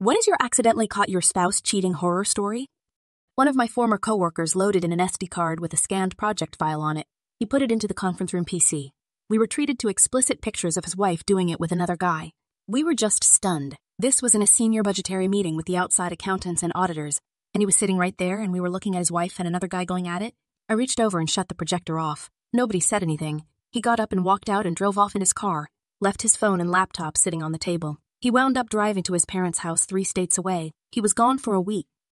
What is your accidentally caught your spouse cheating horror story? One of my former coworkers loaded in an SD card with a scanned project file on it. He put it into the conference room PC. We were treated to explicit pictures of his wife doing it with another guy. We were just stunned. This was in a senior budgetary meeting with the outside accountants and auditors, and he was sitting right there and we were looking at his wife and another guy going at it. I reached over and shut the projector off. Nobody said anything. He got up and walked out and drove off in his car, left his phone and laptop sitting on the table. He wound up driving to his parents' house three states away. He was gone for a week,